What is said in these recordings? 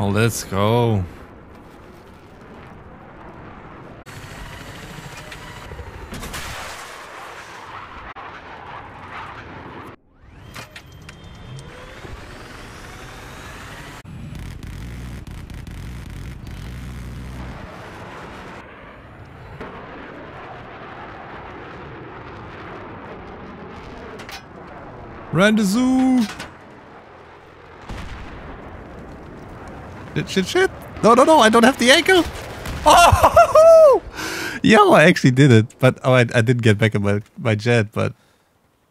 Oh, let's go. Rendezvous! Shit, shit, shit! No, no, no, I don't have the ankle! Oh! Yo, I actually did it. But, oh, I, I didn't get back in my, my jet, but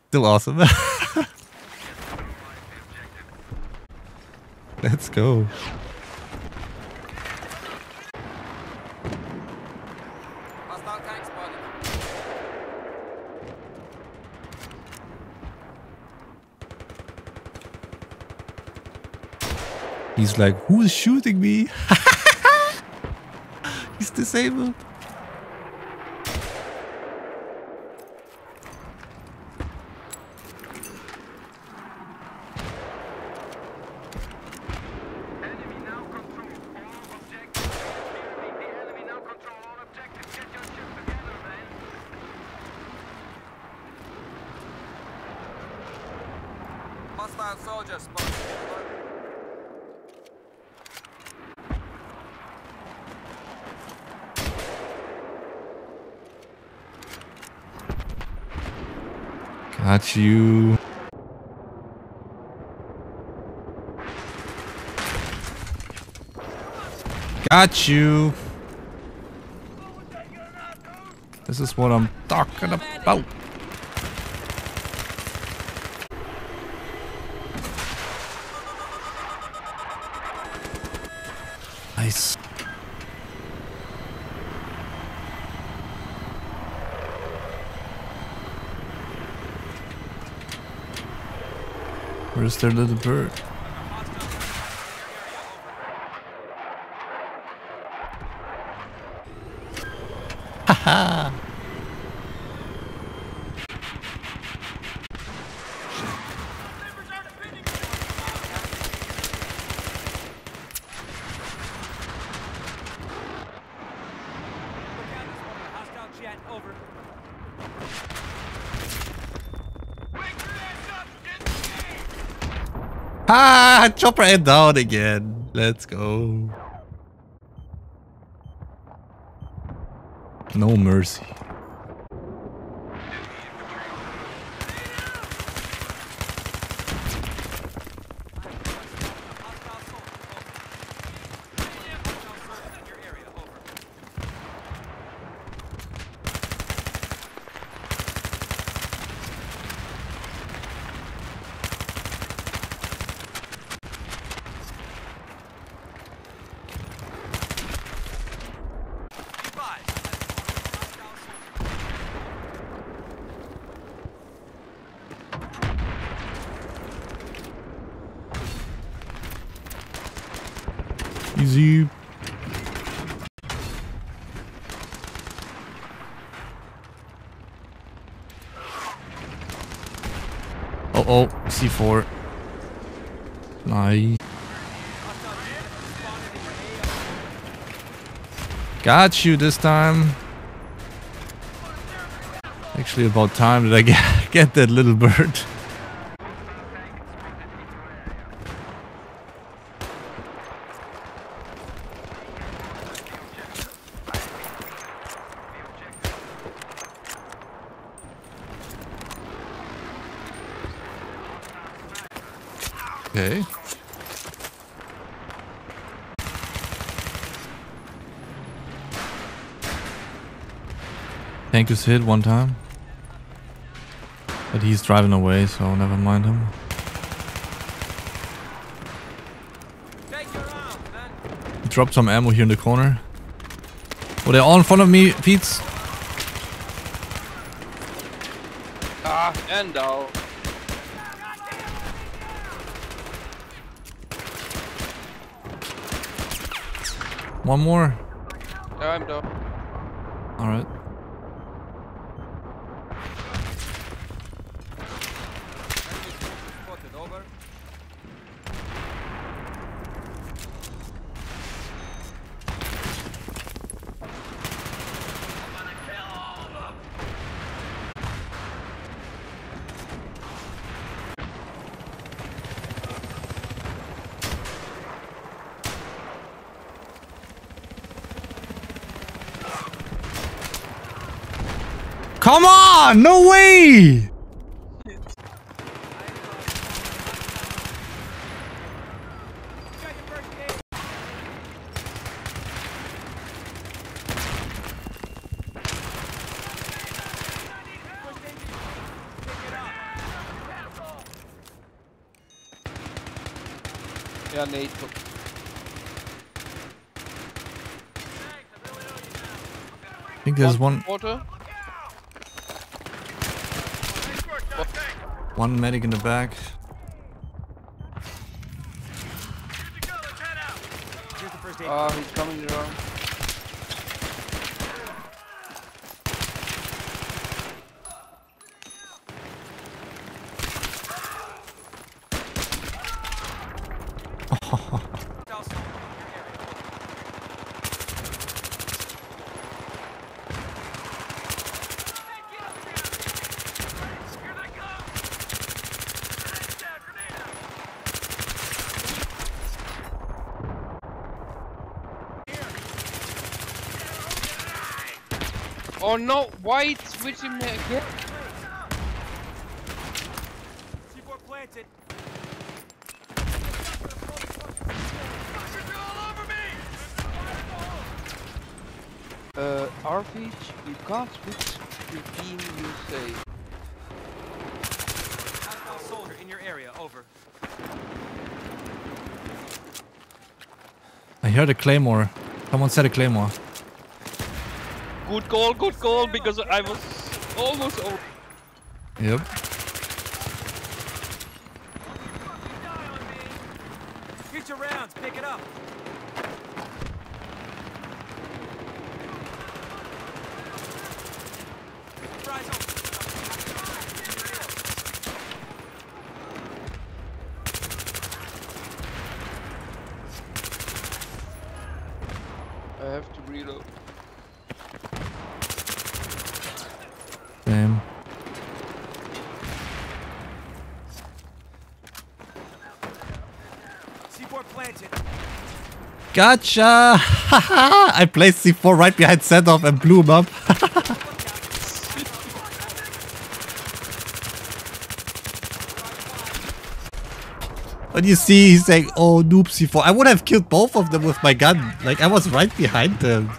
still awesome. Let's go. Hostile tank spotted. He's like, who is shooting me? He's disabled. Enemy now control all objectives. Hear me, the enemy now control all objectives. Get your ship together, man. Hostile soldier Got you. Got you. This is what I'm talking about. Nice. Where's their little bird? Haha! Hostile jet over. Ah! Chopper head down again. Let's go. No mercy. Easy. Oh oh, C4. Nice. Got you this time. Actually about time that I get, get that little bird. Okay. Tank is hit one time. But he's driving away, so never mind him. Take your arm, man. He dropped some ammo here in the corner. Oh, they're all in front of me, Pete's. Ah, Endo. One more. Yeah, I'm done. Alright. Spotted over. Come on! No way! Yeah, Nate. I think there's one Water. One medic in the back. Ah, he's coming around. Oh no, why it's switching me again? C4 planted. Uh, Arvich, you can't switch your team, you say. Hostile soldier in your area. Over. I heard a claymore. Someone said a claymore. Good call, good call, because I was almost over. Yep. Future rounds. Pick it up. Surprise I have to reload. Same. C4 planted. Gotcha! I placed C4 right behind Sendov and blew him up. But you see, he's saying, oh, noob C4. I would have killed both of them with my gun. Like, I was right behind them.